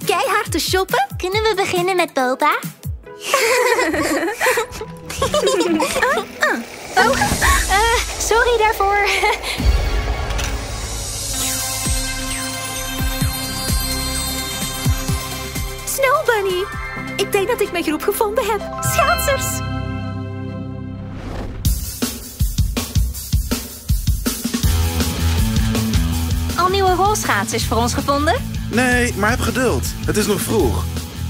om keihard te shoppen? Kunnen we beginnen met boba? Oh, Eh, sorry daarvoor. Snow Bunny. Ik denk dat ik mijn groep gevonden heb. Schaatsers. Al nieuwe rolschaatsers voor ons gevonden? Nee, maar heb geduld. Het is nog vroeg.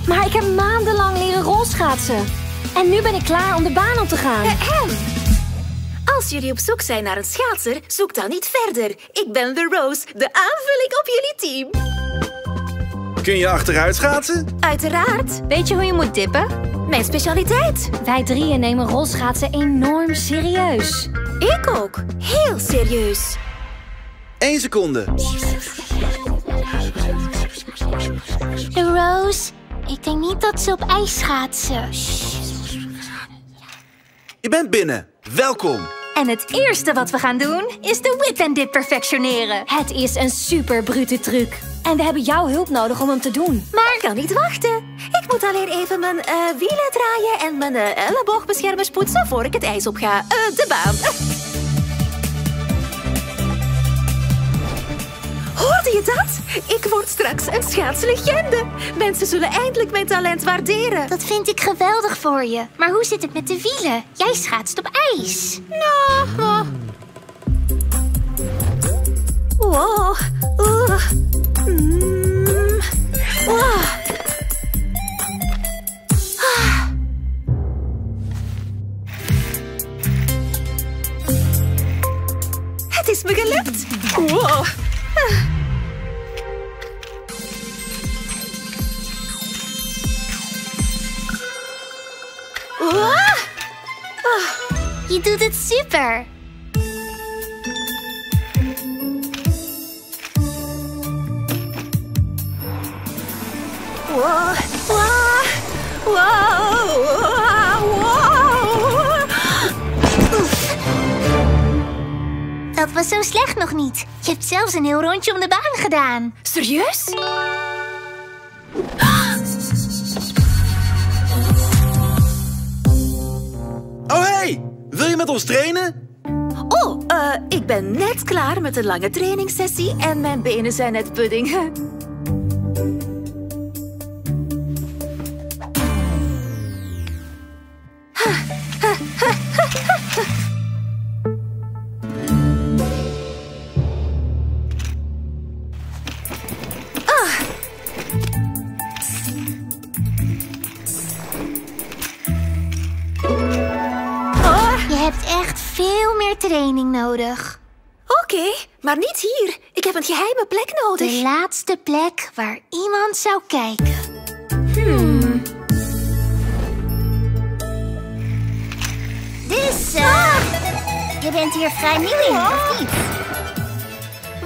Maar ik heb maandenlang leren rolschaatsen. En nu ben ik klaar om de baan op te gaan. Ahem. Als jullie op zoek zijn naar een schaatser, zoek dan niet verder. Ik ben The Rose, de aanvulling op jullie team. Kun je achteruit schaatsen? Uiteraard, Weet je hoe je moet dippen? mijn specialiteit. Wij drieën nemen rolschaatsen enorm serieus. Ik ook. Heel serieus. Eén seconde. Denk niet dat ze op ijs schaatsen. Je bent binnen. Welkom. En het eerste wat we gaan doen is de whip and dip perfectioneren. Het is een super brute truc. En we hebben jouw hulp nodig om hem te doen. Maar ik kan niet wachten. Ik moet alleen even mijn eh, wielen draaien en mijn eh, elleboogbeschermers poetsen voor ik het ijs op ga. Eh, de baan. Hoorde je dat? Ik word straks een schaatslegende. Mensen zullen eindelijk mijn talent waarderen. Dat vind ik geweldig voor je. Maar hoe zit het met de wielen? Jij schaatst op ijs. Nou, oh. Dat was zo slecht nog niet. Je hebt zelfs een heel rondje om de baan gedaan. Serieus? Oh hey, wil je met ons trainen? Oh, eh, ik ben net klaar met een lange trainingssessie en mijn benen zijn net pudding. Veel meer training nodig. Oké, maar niet hier. Ik heb een geheime plek De nodig. laatste plek waar iemand zou kijken. Dus, eh, je bent hier vrij nieuw in, of niet?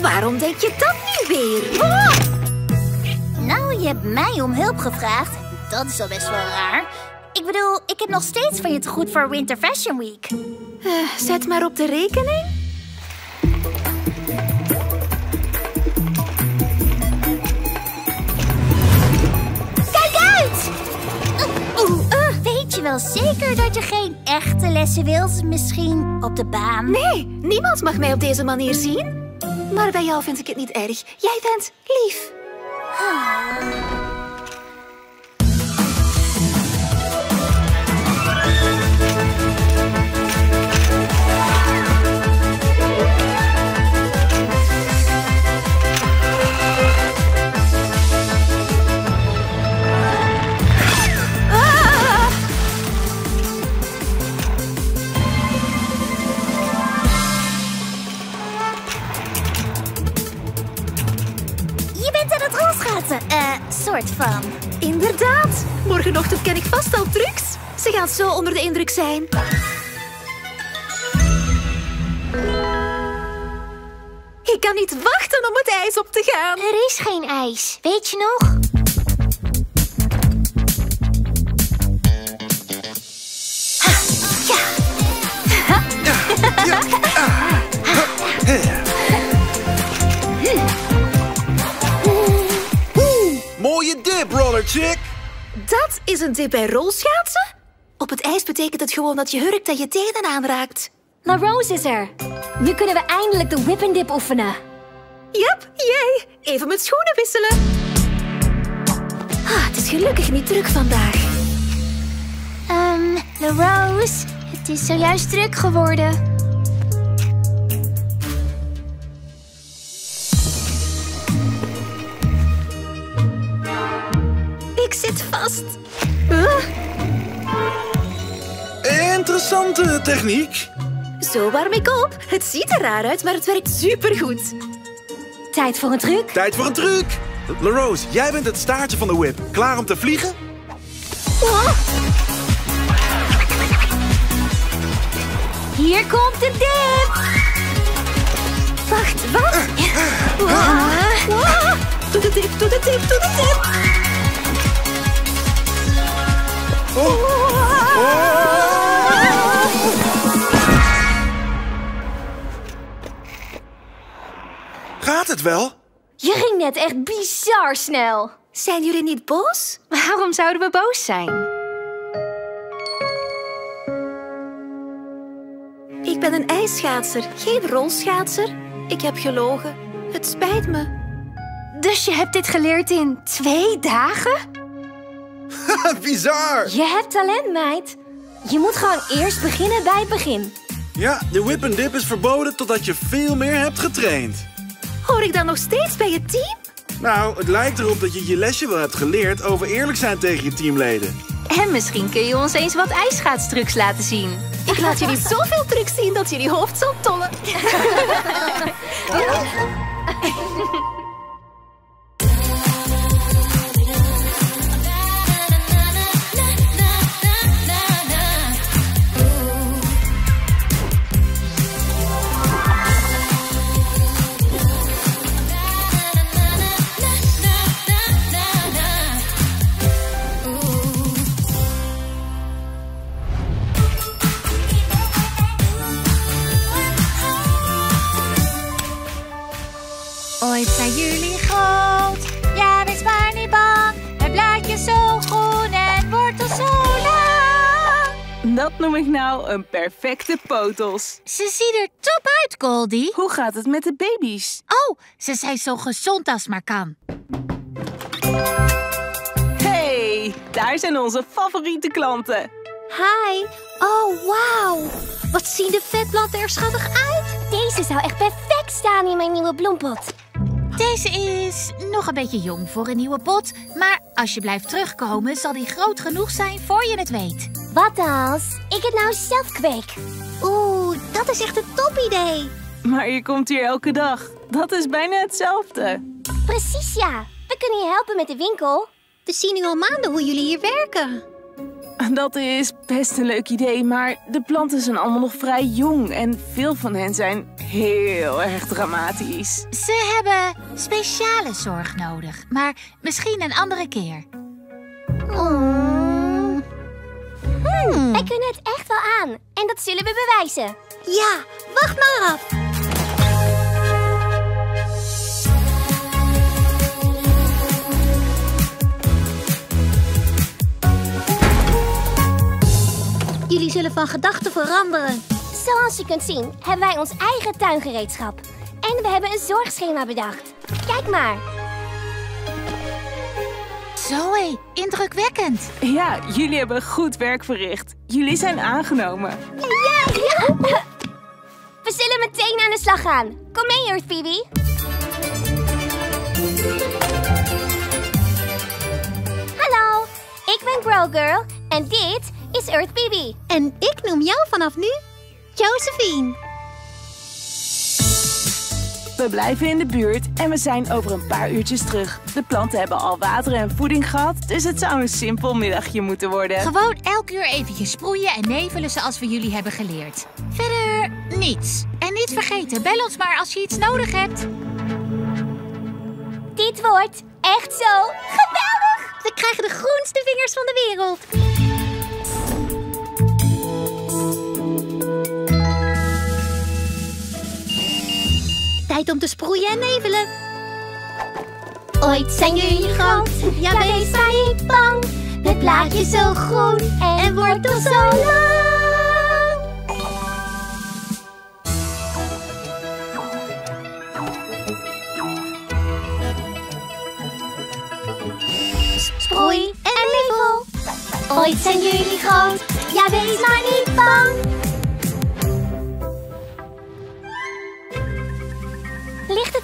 Waarom denk je dat nu weer? Nou, je hebt mij om hulp gevraagd. Dat is al best wel raar. Ik bedoel, ik heb nog steeds van je te goed voor Winter Fashion Week. Eh, zet maar op de rekening. Kijk uit! Eh, weet je wel zeker dat je geen echte lessen wilt? Misschien op de baan? Nee, niemand mag mij op deze manier zien. Maar bij jou vind ik het niet erg. Jij bent lief. Ah! Eh, soort van. Inderdaad. Morgenochtend ken ik vast al trucs. Ze gaan zo onder de indruk zijn. Ik kan niet wachten om het ijs op te gaan. Er is geen ijs, weet je nog? Chick! Dat is een tip bij rolschaatsen? Op het ijs betekent het gewoon dat je hurkt en je tenen aanraakt. La Rose is er. Nu kunnen we eindelijk de whip and dip oefenen. Yep, jij. Even met schoenen wisselen. Ah, het is gelukkig niet druk vandaag. Ehm, La Rose, het is zojuist druk geworden. Vast. Huh? Interessante techniek. Zo warm ik op. Het ziet er raar uit, maar het werkt supergoed. Tijd voor een truc. Tijd voor een truc. LaRose, jij bent het staartje van de whip. Klaar om te vliegen? Hier komt de dip. Wacht, wat? Wow. Doe de tip, doe de tip, doe de tip. Het wel? Je ging net echt bizar snel. Zijn jullie niet boos? Waarom zouden we boos zijn? Ik ben een ijsschaatser, geen rolschaatser. Ik heb gelogen. Het spijt me. Dus je hebt dit geleerd in twee dagen? Bizar! Je hebt talent, meid. Je moet gewoon eerst beginnen bij het begin. Ja, de whip and dip is verboden totdat je veel meer hebt getraind. Hoor ik dan nog steeds bij het team? Nou, het lijkt erop dat je je lesje wel hebt geleerd over eerlijk zijn tegen je teamleden. En misschien kun je ons eens wat ijschaatstrucs laten zien. Ik laat jullie zoveel trucs zien dat jullie hoofd zal tollen. Dat noem ik nou een perfecte potels. Ze ziet er top uit, Goldie. Hoe gaat het met de baby's? Oh, ze zijn zo gezond als maar kan. Hey, daar zijn onze favoriete klanten. Hi. Oh, wauw. Wat zien de vetbladen er schattig uit. Deze zou echt perfect staan in mijn nieuwe bloempot. Deze is nog een beetje jong voor een nieuwe pot. Maar als je blijft terugkomen, zal die groot genoeg zijn voor je het weet. Wat als ik het nou zelf kweek? Oeh, dat is echt een top idee. Maar je komt hier elke dag. Dat is bijna hetzelfde. Precies ja. We kunnen je helpen met de winkel. We zien nu al maanden hoe jullie hier werken. Dat is best een leuk idee, maar de planten zijn allemaal nog vrij jong en veel van hen zijn heel erg dramatisch. Ze hebben speciale zorg nodig, maar misschien een andere keer. Wij kunnen het echt wel aan. En dat zullen we bewijzen. Ja, wacht maar af. Jullie zullen van gedachten veranderen. Zoals je kunt zien, hebben wij ons eigen tuingereedschap. En we hebben een zorgschema bedacht. Kijk maar. Zoe, indrukwekkend. Ja, jullie hebben goed werk verricht. Jullie zijn aangenomen. We zullen meteen aan de slag gaan. Kom mee, Earth Phoebe. Hallo, ik ben Grow Girl en dit is Earth Phoebe. En ik noem jou vanaf nu Josephine. We blijven in de buurt en we zijn over een paar uurtjes terug. De planten hebben al water en voeding gehad, dus het zou een simpel middagje moeten worden. Gewoon elk uur eventjes sproeien en nevelen zoals we jullie hebben geleerd. Verder niets. En niet vergeten, bel ons maar als je iets nodig hebt. Dit wordt echt zo geweldig. We krijgen de groenste vingers van de wereld. Om te sproeien en nevelen. Ooit zijn jullie groot, ja wees maar niet bang. Met blaadjes zo groen en wortels zo lang. Sproei en niffel. Ooit zijn jullie groot, ja wees maar niet bang.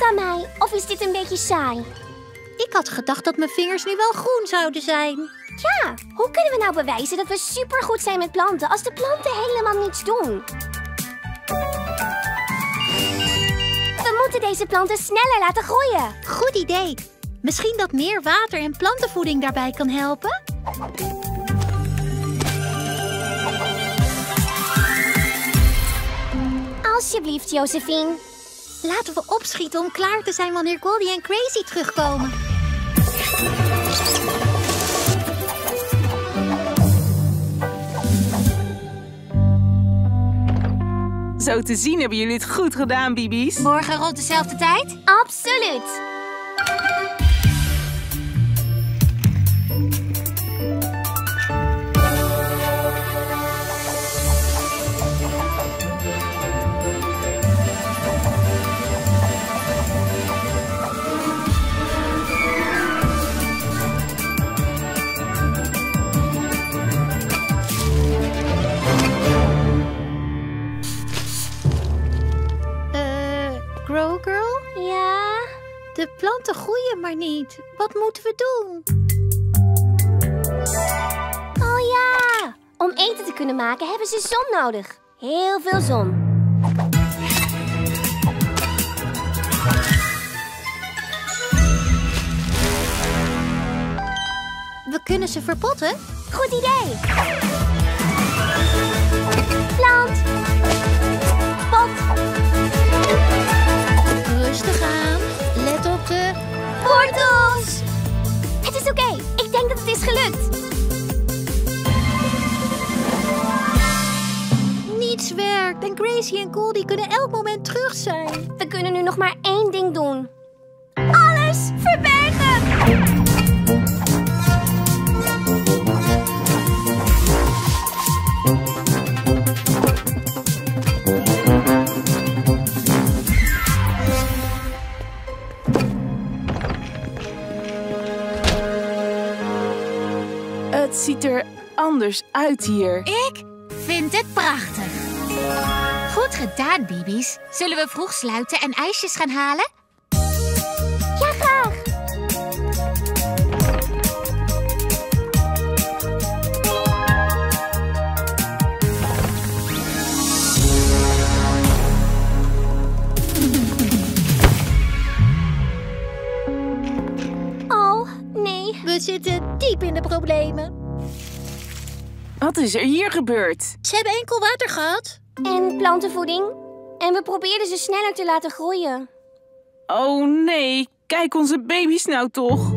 Aan mij of is dit een beetje saai? Ik had gedacht dat mijn vingers nu wel groen zouden zijn. Ja, hoe kunnen we nou bewijzen dat we supergoed zijn met planten als de planten helemaal niets doen? We moeten deze planten sneller laten groeien. Goed idee. Misschien dat meer water en plantenvoeding daarbij kan helpen? Alsjeblieft, Josephine. Laten we opschieten om klaar te zijn wanneer Goldie en Crazy terugkomen. Zo te zien hebben jullie het goed gedaan, Bibi's. Morgen rond dezelfde tijd? Absoluut. Maar niet. Wat moeten we doen? Oh ja! Om eten te kunnen maken hebben ze zon nodig. Heel veel zon. We kunnen ze verpotten. Goed idee. Werkt en Goldie kunnen elk moment terug zijn. We kunnen nu nog maar één ding doen. Alles verbergen. Het ziet er anders uit hier. Ik vind het prachtig. Goed gedaan, Bibi's. Zullen we vroeg sluiten en ijsjes gaan halen? Ja, graag. Oh, nee. We zitten diep in de problemen. Wat is er hier gebeurd? Ze hebben enkel water gehad. En plantenvoeding. En we probeerden ze sneller te laten groeien. Oh nee, kijk onze baby's nou toch.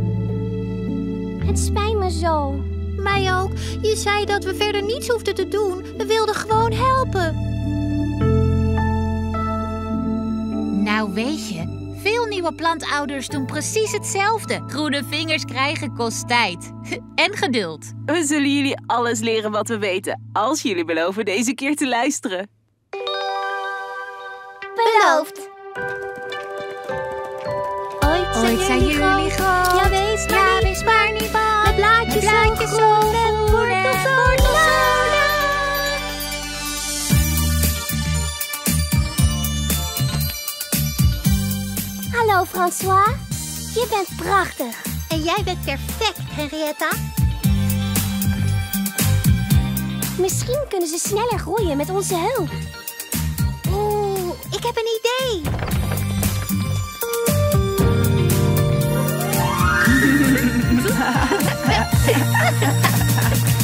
Het spijt me zo. Mij ook. Je zei dat we verder niets hoefden te doen. We wilden gewoon helpen. Nou weet je, veel nieuwe plantouders doen precies hetzelfde. Groene vingers krijgen kost tijd. en geduld. We zullen jullie alles leren wat we weten, als jullie beloven deze keer te luisteren. Beloofd. Ooit zijn jullie groot. Ja, wees maar Ja, niet wees maar niet bang. Met blaadjes, Met blaadjes zo zo groen Hallo François, je bent prachtig. En jij bent perfect, Henrietta. Misschien kunnen ze sneller groeien met onze hulp. Oeh, ik heb een idee.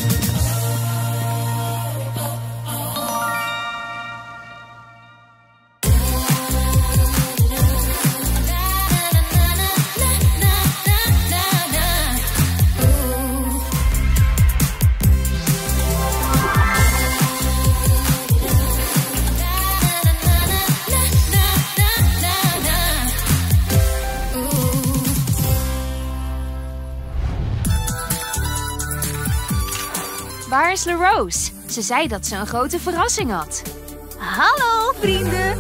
Waar is LaRose? Ze zei dat ze een grote verrassing had. Hallo, vrienden.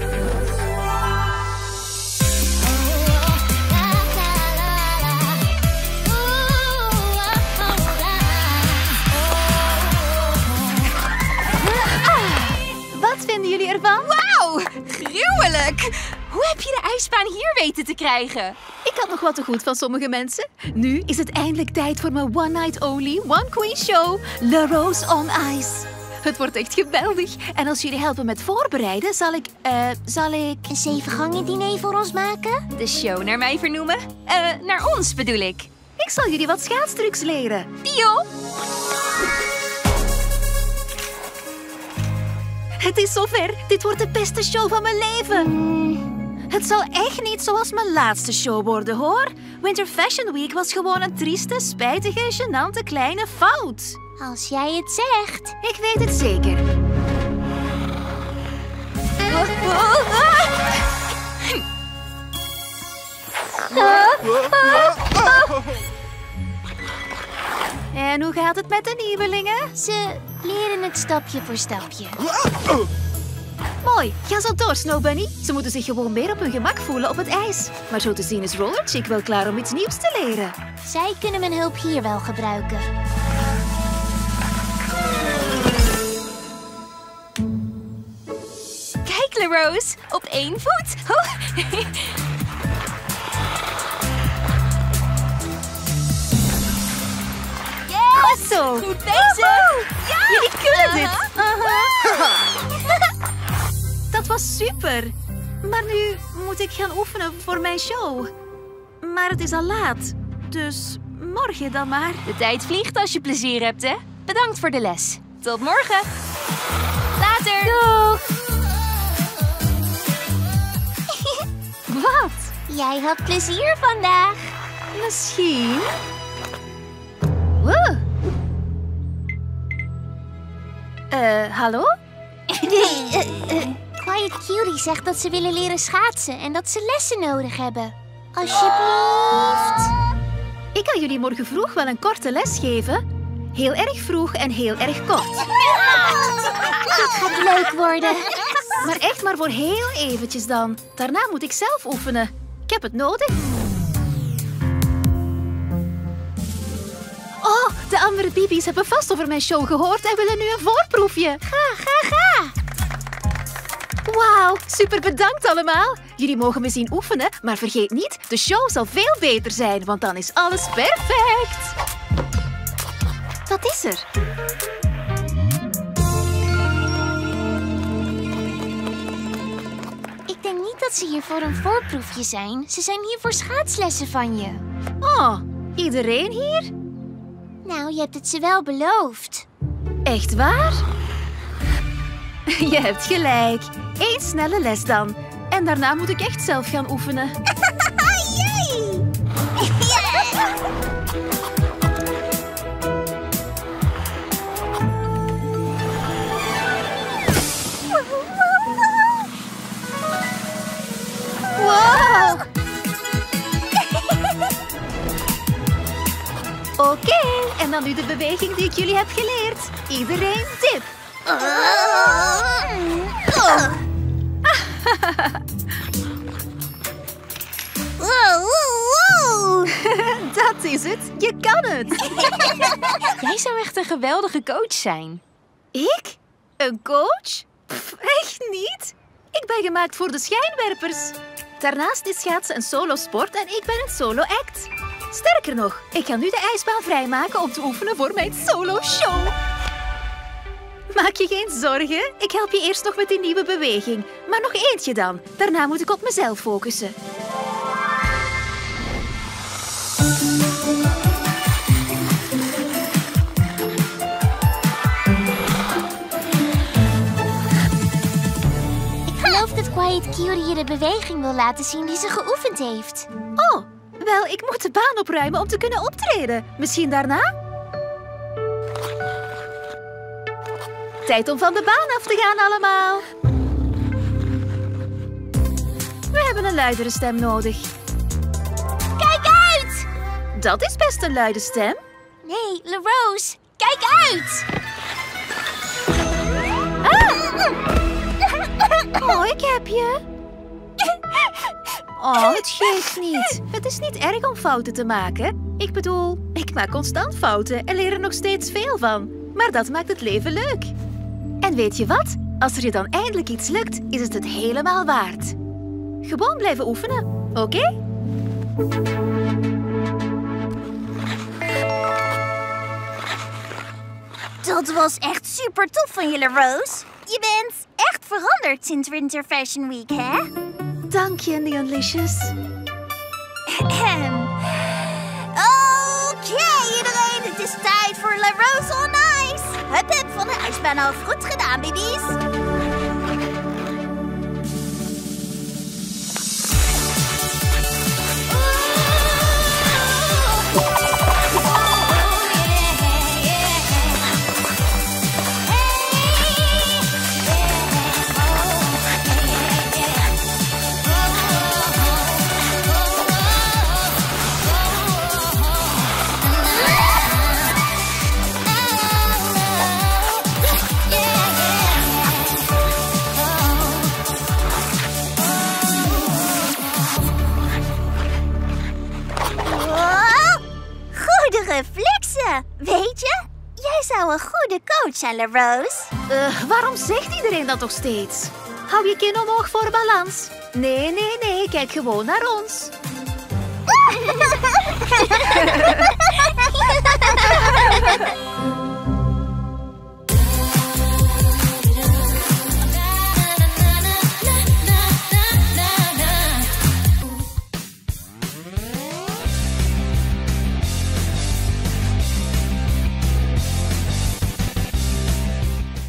Wat vinden jullie ervan? Wauw, gruwelijk! Hoe heb je de ijsbaan hier weten te krijgen? Ik had nog wat te goed van sommige mensen. Nu is het eindelijk tijd voor mijn One Night Only, One Queen Show, La Rose on Ice. Het wordt echt geweldig. En als jullie helpen met voorbereiden, zal ik, eh, zal ik... Een zevengangen diner voor ons maken? De show naar mij vernoemen? Eh, naar ons bedoel ik. Ik zal jullie wat schaatstrucs leren. Deal! Het is zover. Dit wordt de beste show van mijn leven. Het zal echt niet zoals mijn laatste show worden, hoor. Winter Fashion Week was gewoon een trieste, spijtige, gênante kleine fout. Als jij het zegt. Ik weet het zeker. En hoe gaat het met de nieuwelingen? Ze leren het stapje voor stapje. Mooi, ga zo door, Snow Bunny. Ze moeten zich gewoon meer op hun gemak voelen op het ijs. Maar zo te zien is Roller Chick wel klaar om iets nieuws te leren. Zij kunnen mijn hulp hier wel gebruiken. Kijk, LaRose, op één voet. Oh. Goed zo. Goed bezig! Jullie kunnen dit. Dat was super. Maar nu moet ik gaan oefenen voor mijn show. Maar het is al laat. Dus morgen dan maar. De tijd vliegt als je plezier hebt, hè? Bedankt voor de les. Tot morgen. Later. Doeg. Wat? Jij had plezier vandaag. Misschien. Wow. Eh, hallo? Quiet Cutie zegt dat ze willen leren schaatsen en dat ze lessen nodig hebben. Alsjeblieft. Ik kan jullie morgen vroeg wel een korte les geven. Heel erg vroeg en heel erg kort. Dit gaat leuk worden. Maar echt maar voor heel eventjes dan. Daarna moet ik zelf oefenen. Ik heb het nodig. Oh, de andere bibi's hebben vast over mijn show gehoord en willen nu een voorproefje. Ga, ga, ga. Wauw, super bedankt allemaal. Jullie mogen me zien oefenen, maar vergeet niet, de show zal veel beter zijn, want dan is alles perfect. Wat is er? Ik denk niet dat ze hier voor een voorproefje zijn. Ze zijn hier voor schaatslessen van je. Oh, iedereen hier? Nou, je hebt het ze wel beloofd. Echt waar? Je hebt gelijk. Eén snelle les dan. En daarna moet ik echt zelf gaan oefenen. Wow! Oké, en dan nu de beweging die ik jullie heb geleerd. Iedereen dip. Dat is het. Je kan het. Jij zou echt een geweldige coach zijn. Ik? Een coach? Pff, echt niet. Ik ben gemaakt voor de schijnwerpers. Daarnaast is schaatsen een solo-sport en ik ben een solo-act. Sterker nog, ik ga nu de ijsbaan vrijmaken om te oefenen voor mijn solo-show. Maak je geen zorgen, ik help je eerst nog met die nieuwe beweging. Maar nog eentje dan. Daarna moet ik op mezelf focussen. Ik geloof dat Quiet Cutie je de beweging wil laten zien die ze geoefend heeft. Oh, wel, ik moet de baan opruimen om te kunnen optreden. Misschien daarna? Tijd om van de baan af te gaan allemaal. We hebben een luidere stem nodig. Kijk uit! Dat is best een luide stem. Nee, LaRose, kijk uit! Ah! Oh, ik heb je. Oh, het geeft niet. Het is niet erg om fouten te maken. Ik bedoel, ik maak constant fouten en leer er nog steeds veel van. Maar dat maakt het leven leuk. En weet je wat? Als er je dan eindelijk iets lukt, is het het helemaal waard. Gewoon blijven oefenen, oké? Dat was echt super tof van jullie, Rose. Je bent echt veranderd sinds Winter Fashion Week, hè? Dank je, Neonlicious. Oké, iedereen. Het is tijd voor La Rose on Ice. Hup, hup van de ijsbaan af. Goed gedaan, baby's. Zijn, La Rose. Eh, waarom zegt iedereen dat toch steeds? Hou je kin omhoog voor balans. Nee, nee, nee, kijk gewoon naar ons.